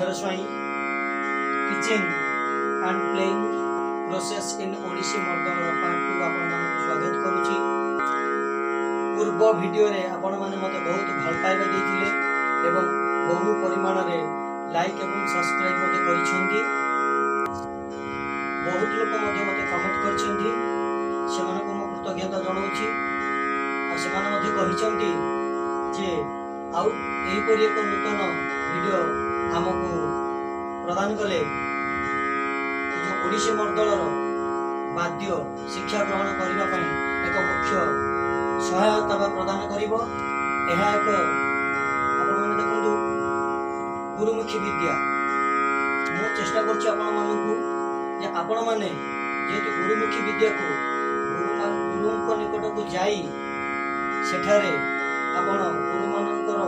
Daruswami, ସ୍ୱାଇଁ and and playing process Odishi Odissi ମର୍ଦ୍ଦମର 2 ଆପଣମାନଙ୍କୁ ସ୍ୱାଗତ କରୁଛି ପୂର୍ବ ଭିଡ଼ିଓରେ ଆପଣମାନେ ମୋତେ ବହୁତ ଭଲ ପାଇବା ଦେଇଥିଲେ ଏବଂ ବହୁ ପରିମାଣରେ ଲାଇକ୍ ଏବଂ ସବସ୍କ୍ରାଇବ୍ ମଧ୍ୟ କରିଛନ୍ତି ବହୁତ ଲୋକ ମଧ୍ୟ ମୋତେ କମେଣ୍ଟ କରିଛନ୍ତି ସେମାନଙ୍କୁ ମୁଁ କୃତଜ୍ଞତା ଜଣାଉଛି ଆଉ ସେମାନେ ମଧ୍ୟ କହିଛନ୍ତି ଯେ ଆଉ ଏହିପରି ଏକ ନୂତନ ଭିଡ଼ିଓ ଆମକୁ ପ୍ରଦାନ କଲେ ଯେଉଁ ଓଡ଼ିଶୀ ମଣ୍ଡଳର ବାଦ୍ୟ ଶିକ୍ଷା ଗ୍ରହଣ କରିବା ପାଇଁ ଏକ ମୁଖ୍ୟ ସହାୟତା ବା ପ୍ରଦାନ କରିବ ଏହା ଏକ ଆପଣମାନେ ଦେଖନ୍ତୁ ଗୁରୁମୁଖୀ ବିଦ୍ୟା ମୁଁ ଚେଷ୍ଟା କରୁଛି ଆପଣମାନଙ୍କୁ ଯେ ଆପଣମାନେ ଯେହେତୁ ଗୁରୁମୁଖୀ ବିଦ୍ୟାକୁ ଗୁରୁଙ୍କ ନିକଟକୁ ଯାଇ ସେଠାରେ ଆପଣ ଗୁରୁମାନଙ୍କର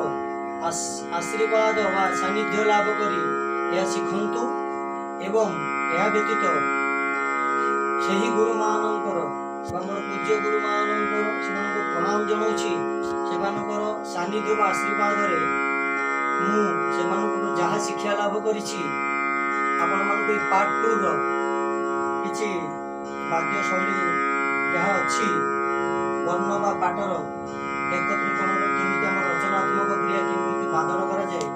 আশীর্বাদ বা সান্নিধ্য লাভ କରି ଏହା ଶିଖନ୍ତୁ ଏବଂ ଏହା ବ୍ୟତୀତ ସେହି ଗୁରୁମାନଙ୍କର ଆମର ପୂଜ୍ୟ ଗୁରୁମାନଙ୍କର ସେମାନଙ୍କୁ ପ୍ରଣାମ ଜଣାଉଛି ସେମାନଙ୍କର ସାନ୍ନିଧ୍ୟ ବା ଆଶୀର୍ବାଦରେ ମୁଁ ସେମାନଙ୍କଠୁ ଯାହା ଶିକ୍ଷା ଲାଭ କରିଛି ଆପଣମାନଙ୍କୁ ଏଇ ପାର୍ଟ ଟୁର କିଛି ବାଦ୍ୟ ଶୈଳୀ ଯାହା ଅଛି ବର୍ଣ୍ଣ ବା ପାଟର ଏକତ୍ରୀକରଣରେ କେମିତି ଆମର সৃজনাত্মক ক্রিয়া কিমিতি বাদন କରାଯାଏ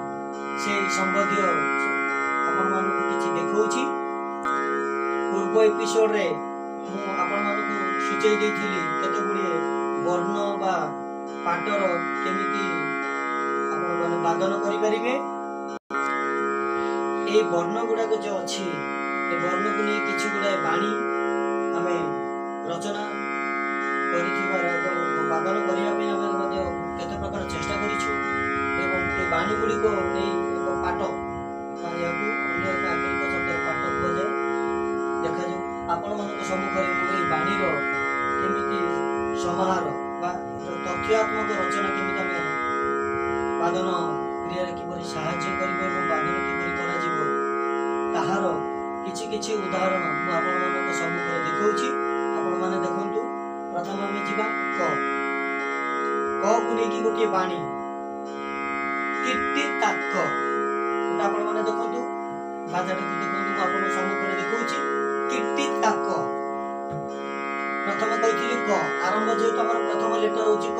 সেই সম্বন্ধীয় ଆପଣମାନଙ୍କୁ କିଛି ଦେଖାଉଛି ପୂର୍ବ ଏପିସୋଡ଼ରେ ମୁଁ ଆପଣମାନଙ୍କୁ ସୂଚାଇ ଦେଇଥିଲି କେତେ ଗୁଡ଼ିଏ ବର୍ଣ୍ଣ ବା ପାଟର କେମିତି ଆପଣମାନେ ବାଦନ କରିପାରିବେ ଏଇ ବର୍ଣ୍ଣ ଗୁଡ଼ାକ ଯେଉଁ ଅଛି ଏ ବର୍ଣ୍ଣକୁ ନେଇ କିଛି ଗୁଡ଼ାଏ ବାଣୀ ଆମେ ରଚନା କରିଥିବାର ଗୁଡ଼ିକ ନେଇ ଏକ ପାଠ କୁହାଯାଏ ଅନ୍ୟ ଏକ ଆଖିରିକ ଶବ୍ଦର ପାଠ କୁହାଯାଏ ଦେଖାଯାଉ ଆପଣମାନଙ୍କ ସମ୍ମୁଖରେ ମୁଁ ଏହି ବାଣୀର କେମିତି ସମାହାର ବା ତଥ୍ୟାତ୍ମକ ରଚନା କେମିତି ଆମେ ବାଦନ କ୍ରିୟାରେ କିପରି ସାହାଯ୍ୟ କରିବ ଏବଂ ବାଦନ କିପରି କରାଯିବ ତାହାର କିଛି କିଛି ଉଦାହରଣ ମୁଁ ଆପଣମାନଙ୍କ ସମ୍ମୁଖରେ ଦେଖାଉଛି ଆପଣମାନେ ଦେଖନ୍ତୁ ପ୍ରଥମେ ଆମେ ଯିବା କ କୁ ନେଇକି ଗୋଟିଏ ବାଣୀ କୀର୍ତ୍ତି ତାକ ଆପଣମାନେ ଦେଖନ୍ତୁ ବାଧାଟିକୁ ଦେଖନ୍ତୁ ମୁଁ ଆପଣଙ୍କ ସମ୍ମୁଖରେ ଦେଖାଉଛି କୀର୍ତ୍ତି ତାକ ପ୍ରଥମେ କହିଥିଲି କ ଆରମ୍ଭ ଯେହେତୁ ଆମର ପ୍ରଥମ ଲେଟର ହେଉଛି କ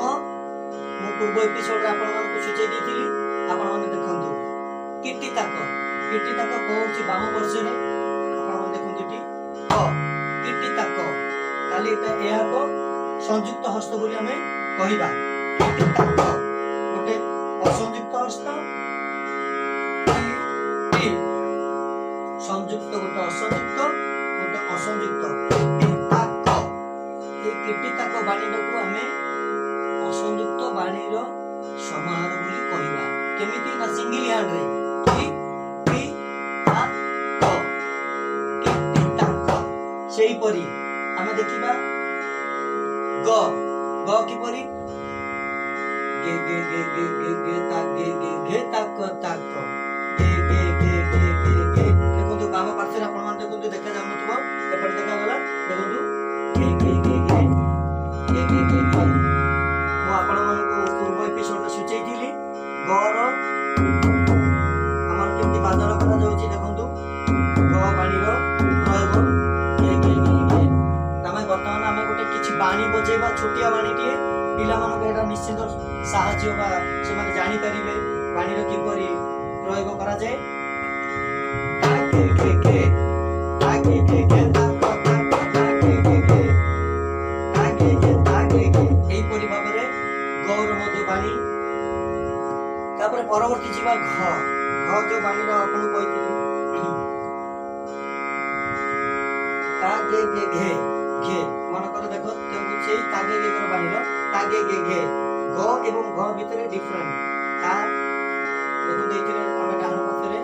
ମୁଁ ପୂର୍ବ ଏପିସୋଡରେ ଆପଣମାନଙ୍କୁ ସୂଚାଇ ଦେଇଥିଲି ଆପଣମାନେ ଦେଖନ୍ତୁ କୀର୍ତ୍ତି ତାକ କୀର୍ତ୍ତି ତାକ କ ହେଉଛି ବାମ ବର୍ଷରେ ଆପଣମାନେ ଦେଖନ୍ତୁ ଏଠି କ କୀର୍ତ୍ତି ତାକ ତାହେଲେ ଏହାକୁ ସଂଯୁକ୍ତ ହସ୍ତ ବୋଲି ଆମେ କହିବା କୀର୍ତ୍ତି ତାକ সংযুক্ত হস্ত সংযুক্ত গোটা অসংযুক্ত গোটা অসংযুক্ত ଏ କେତେଟାକ ବାଣୀଟାକୁ ଆମେ ଅସଂଯୁକ୍ତ ବାଣୀର ସମାହାର ବୋଲି କହିବା କେମିତି ନା ସିଙ୍ଗିଲ ହ୍ୟାଣ୍ଡରେ ସେହିପରି ଆମେ ଦେଖିବା ଗ ଗ କିପରି গে গে গে গে গে গে তাক গে গে ঘে তাক তাক গে গে গে গে গে গে ଦେଖନ୍ତୁ ବାମ ପାର୍ଶ୍ୱରେ ଆପଣମାନେ ଦେଖନ୍ତୁ ଦେଖାଯାଉନଥିବ ଏପଟେ ଦେଖାଗଲା ଦେଖନ୍ତୁ গে গে গে গে গে গে গে ଗ ମୁଁ ଆପଣମାନଙ୍କୁ ପୂର୍ବ ଏପିସୋଡ଼ରେ ସୂଚେଇଥିଲି ଗର ଆମର କେମିତି ବାଦଲ କରାଯାଉଛି ଦେଖନ୍ତୁ ଗ ପାଣିର ପ୍ରୟୋଗ গে গে গে গে ଆମେ ବର୍ତ୍ତମାନ ଆମେ ଗୋଟେ କିଛି ବାଣୀ ବଜେଇବା ଛୋଟିଆ ବାଣୀଟିଏ ପିଲାମାନଙ୍କୁ ଏଇଟା ନିଶ୍ଚିତ ସାହାଯ୍ୟ ବା ସେମାନେ ଜାଣିପାରିବେ ପାଣିର କିପରି ପ୍ରୟୋଗ କରାଯାଏ ଏହିପରି ଭାବରେ ଗୌର ମଧ୍ୟ ବାଣୀ ତାପରେ ପରବର୍ତ୍ତୀ ଯିବା ଘ ଘ ଯୋଉ ବାଣୀର ଆପଣ କହିଥିଲେ କା ଘେ ଘେ ଘେ ଘେ ମନେକର ଦେଖ ତେଣୁ ସେଇ କାଗେ ଘେର ବାଣୀର আগে গে ঘে গ এবং ঘ ভিতরে ডিফারেন্ট তা এখন এখানে আমরা ডান পাশেরে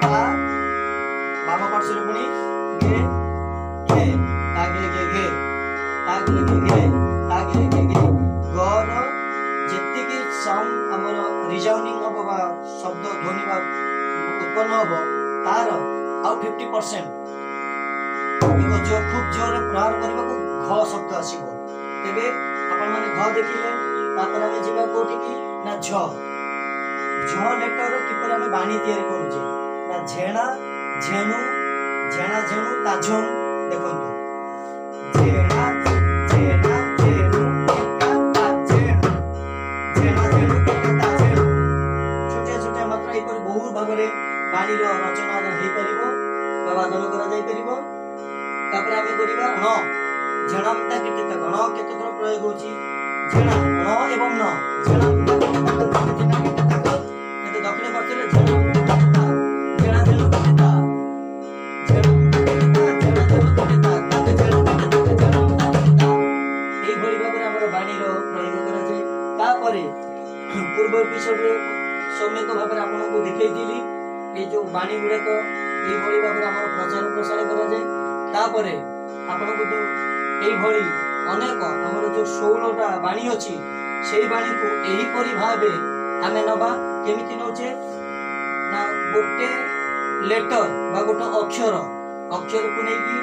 তা বামা পাশেরে পুনি গে গে তা গেলে গে ঘে তা গেলে গে ঘে তা গেলে গে ঘে গ র যেতিকি সাউন্ড আমার রিজাউনিং হব বা শব্দ ধ্বনি বা উৎপন্ন হব তার ଆଉ ଫିଫ୍ଟି ପରସେଣ୍ଟ ଖୁବ୍ ଜୋରରେ ପ୍ରହାର କରିବାକୁ ଘ ଶବ୍ଦ ଆସିବ ତେବେ তারপর মানে ঘ দেখিলে তারপর ଆମେ ଯିବା କୋଉଠିକି ନା ଝ ଝ ଲେଟର କିପରି ଆମେ ବାଣୀ ତିଆରି କରୁଛେ ନା ଝେଣା ଝେଣୁ ଝେଣା ଝେଣୁ ତାଝନ ଦେଖନ୍ତୁ ଝେଣା ଝେଣା ଝେଣୁ ଛୋଟିଆ ଛୋଟିଆ ମାତ୍ର ଏହିପରି ବହୁ ଭାବରେ ବାଣୀର ରଚନା ହେଇପାରିବ ବା ବାଦନ କରାଯାଇପାରିବ ତାପରେ ଆମେ କରିବା ଣ ઝડપતા કેટલા ઘણો કેટલો પ્રયોગો છે ઝેણા ઘણો એવમ ન ઝેણા એટલે દક્ષિણ પડશે ઝેણા ઝેણા ઝેણા তারপরে পূর্ব এপিসোডে সম্যক ভাবে আপনার দেখাইলি এই যে বাণী গুড়াক এইভাবে ভাবে আমার প্রচার প্রসার করা যায় তারপরে আপনার এই ভଳି ଅନେକ ଆମର ଯେଉଁ ଷୋହଳଟା ବାଣୀ ଅଛି ସେଇ ବାଣୀକୁ ଏହିପରି ଭାବେ ଆମେ ନେବା କେମିତି ନେଉଛେ ନା ଗୋଟେ ଲେଟର ବା ଗୋଟେ ଅକ୍ଷର ଅକ୍ଷରକୁ ନେଇକି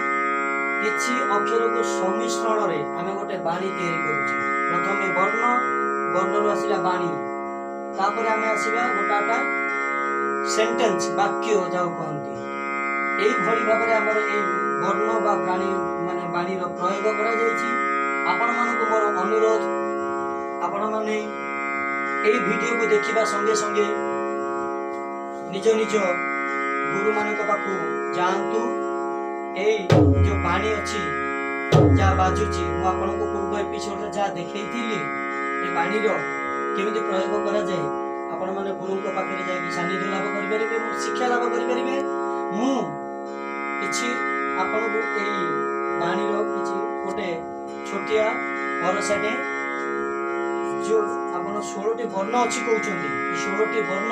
କିଛି ଅକ୍ଷରକୁ ସମ୍ମିଶ୍ରଣରେ ଆମେ ଗୋଟେ ବାଣୀ ତିଆରି କରୁଛେ ପ୍ରଥମେ ବର୍ଣ୍ଣ ବର୍ଣ୍ଣରୁ ଆସିଲା ବାଣୀ ତାପରେ ଆମେ ଆସିବା ଗୋଟାଟା ସେଣ୍ଟେନ୍ସ ବାକ୍ୟ ଯାହାକୁ କହନ୍ତି এইভাবে ভাবে ଆମର ଏଇ ବର୍ଣ୍ଣ ବା ପ୍ରାଣୀ ମାନେ ବାଣୀର ପ୍ରୟୋଗ କରାଯାଇଛି ଆପଣମାନଙ୍କୁ ମୋର ଅନୁରୋଧ ଆପଣମାନେ ଏହି ଭିଡ଼ିଓକୁ ଦେଖିବା ସଙ୍ଗେ ସଙ୍ଗେ ନିଜ ନିଜ ଗୁରୁମାନଙ୍କ ପାଖକୁ ଯାଆନ୍ତୁ ଏଇ ଯେଉଁ ବାଣୀ ଅଛି ଯାହା ବାଜୁଛି ମୁଁ ଆପଣଙ୍କୁ ପୂର୍ବ ଏପିସୋଡ଼ରେ ଯାହା ଦେଖେଇଥିଲି ଏ ବାଣୀର କେମିତି ପ୍ରୟୋଗ କରାଯାଏ ଆପଣମାନେ ଗୁରୁଙ୍କ ପାଖରେ ଯାଇକି ସାନ୍ନିଧ୍ୟ ଲାଭ କରିପାରିବେ ଏବଂ ଶିକ୍ଷା ଲାଭ କରିପାରିବେ ମୁଁ କିଛି ଆପଣଙ୍କୁ ଏଇ ବାଣୀର କିଛି ଗୋଟେ ଛୋଟିଆ ଭରସାଟେ ଯେଉଁ ଆପଣ ଷୋହଳଟି ବର୍ଣ୍ଣ ଅଛି କହୁଛନ୍ତି ଷୋହଳଟି ବର୍ଣ୍ଣ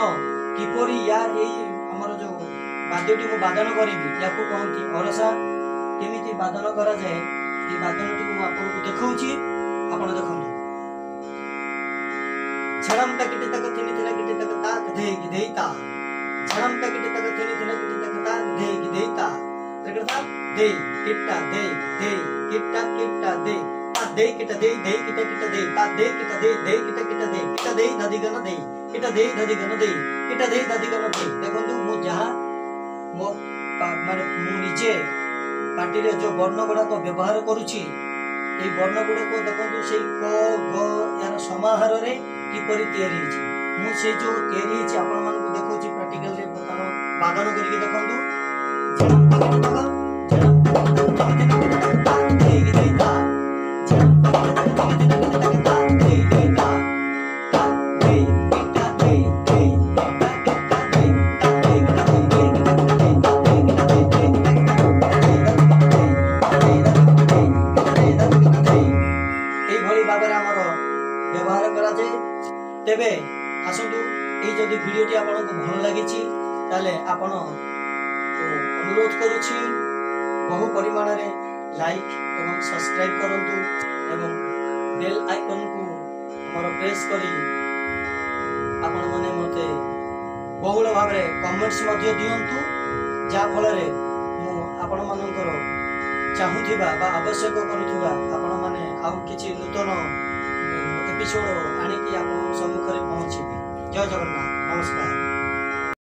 କିପରି ୟା ଏଇ ଆମର ଯେଉଁ ବାଦ୍ୟଟି ମୁଁ ବାଦନ କରିବି ୟାକୁ କହନ୍ତି ଅରସା କେମିତି ବାଦନ କରାଯାଏ এই বাদনটিকে ମୁଁ ଆପଣଙ୍କୁ ଦେଖାଉଛି ଆପଣ ଦେଖନ୍ତୁ ଝଡ଼ମ ଟକିଟି ତାକୁ ତିନି ଥିଲା କିଟି ତକ ତା ଧେଇକି ଦେଇତା ଝଡ଼ମ ଟକିଟି ତକ ଥିନି ଥିଲା କିଟି ତକ ତା ଧେଇକି ଦେଇତା ত্রিকটাম দেই কিটটা দেই দেই কিটটা কিটটা দেই তা দেই কিটা দেই দেই কিটা কিটা দেই তা দেই কিটা দেই দেই কিটা কিটা দেই কিটা দেই দাদি গণ দেই কিটা দেই দাদি গণ দেই কিটা দেই দাদি গণ দেই দেখন্তু মু যাহা ମୋ ମାନେ ମୁଁ ନିଜେ ପାଟିରେ ଯେଉଁ ବର୍ଣ୍ଣ ଗୁଡ଼ାକ ବ୍ୟବହାର କରୁଛି ଏଇ ବର୍ଣ୍ଣ ଗୁଡ଼ାକ ଦେଖନ୍ତୁ ସେଇ କ ଗ ଏହାର ସମାହାରରେ କିପରି ତିଆରି ହେଇଛି ମୁଁ ସେଇ ଯେଉଁ ତିଆରି ହେଇଛି ଆପଣମାନଙ୍କୁ ଦେଖାଉଛି ପ୍ରାକ୍ଟିକାଲରେ କାରଣ ବାଦନ କରିକି ଦେଖନ୍ତୁ ତେବେ ଆସନ୍ତୁ ଏଇ ଯଦି ଭିଡ଼ିଓଟି ଆପଣଙ୍କୁ ଭଲ ଲାଗିଛି ତାହେଲେ ଆପଣ ଅନୁରୋଧ କରୁଛି ବହୁ ପରିମାଣରେ ଲାଇକ୍ ଏବଂ ସବସ୍କ୍ରାଇବ୍ କରନ୍ତୁ ଏବଂ ବେଲ୍ ଆଇକନ୍କୁ ମୋର ପ୍ରେସ୍ କରି ଆପଣମାନେ ମୋତେ ବହୁଳ ଭାବରେ କମେଣ୍ଟସ୍ ମଧ୍ୟ ଦିଅନ୍ତୁ ଯାହାଫଳରେ ମୁଁ ଆପଣମାନଙ୍କର ଚାହୁଁଥିବା ବା ଆବଶ୍ୟକ କରୁଥିବା ଆପଣମାନେ ଆଉ କିଛି ନୂତନ ଏପିସୋଡ଼ ଆଣିକି ଆପଣଙ୍କ ସମ୍ମୁଖରେ ପହଞ୍ଚିବି ଜୟ ଜଗନ୍ନାଥ ନମସ୍କାର